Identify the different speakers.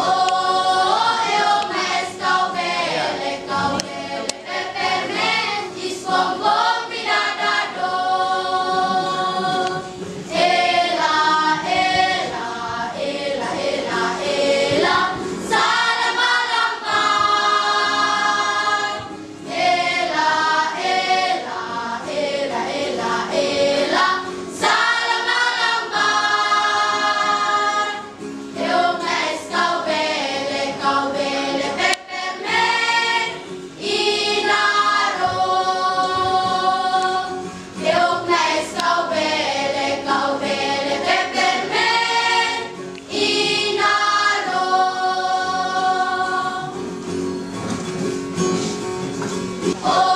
Speaker 1: Oh Oh.